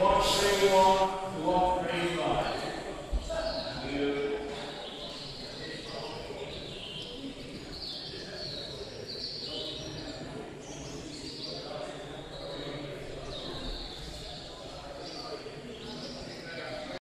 What